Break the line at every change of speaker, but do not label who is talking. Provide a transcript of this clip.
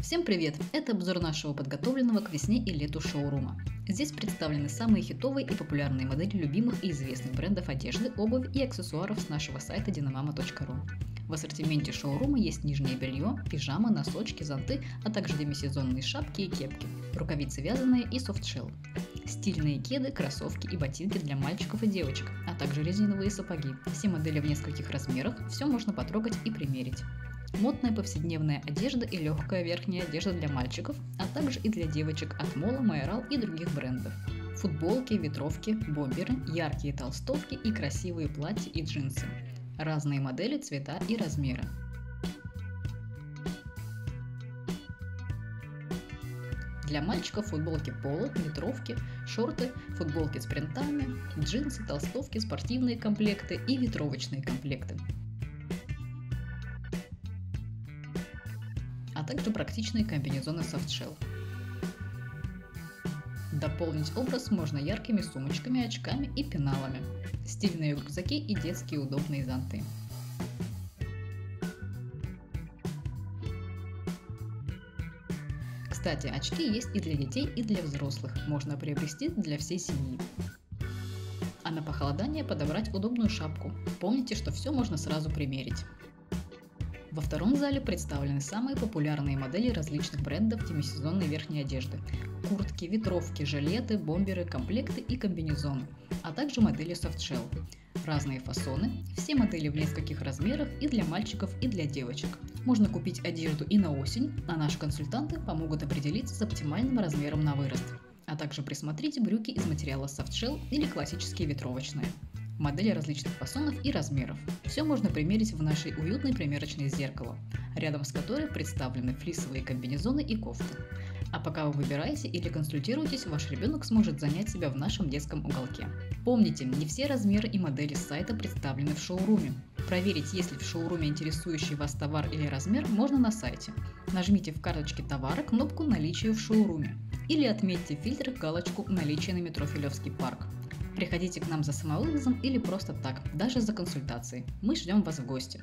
Всем привет! Это обзор нашего подготовленного к весне и лету шоурума. Здесь представлены самые хитовые и популярные модели любимых и известных брендов одежды, обуви и аксессуаров с нашего сайта dinamama.ru. В ассортименте шоурума есть нижнее белье, пижамы, носочки, зонты, а также демисезонные шапки и кепки, рукавицы вязаные и софтшелл. Стильные кеды, кроссовки и ботинки для мальчиков и девочек, а также резиновые сапоги. Все модели в нескольких размерах, все можно потрогать и примерить. Модная повседневная одежда и легкая верхняя одежда для мальчиков, а также и для девочек от Мола, Майорал и других брендов. Футболки, ветровки, бомберы, яркие толстовки и красивые платья и джинсы. Разные модели, цвета и размеры. Для мальчиков футболки поло, ветровки, шорты, футболки с принтами, джинсы, толстовки, спортивные комплекты и ветровочные комплекты. Также практичные комбинезоны софтшелл. Дополнить образ можно яркими сумочками, очками и пеналами, стильные рюкзаки и детские удобные зонты. Кстати, очки есть и для детей, и для взрослых. Можно приобрести для всей семьи. А на похолодание подобрать удобную шапку. Помните, что все можно сразу примерить. Во втором зале представлены самые популярные модели различных брендов демисезонной верхней одежды. Куртки, ветровки, жилеты, бомберы, комплекты и комбинезоны, а также модели софтшелл. Разные фасоны, все модели в нескольких размерах и для мальчиков, и для девочек. Можно купить одежду и на осень, а наши консультанты помогут определиться с оптимальным размером на вырост. А также присмотрите брюки из материала софтшелл или классические ветровочные модели различных фасонов и размеров. Все можно примерить в нашей уютной примерочной зеркало, рядом с которой представлены флисовые комбинезоны и кофты. А пока вы выбираете или консультируетесь, ваш ребенок сможет занять себя в нашем детском уголке. Помните, не все размеры и модели сайта представлены в шоуруме. Проверить, есть ли в шоуруме интересующий вас товар или размер, можно на сайте. Нажмите в карточке товара кнопку «Наличие в шоуруме» или отметьте фильтр галочку «Наличие на метро Филевский парк». Приходите к нам за самовывозом или просто так, даже за консультацией. Мы ждем вас в гости.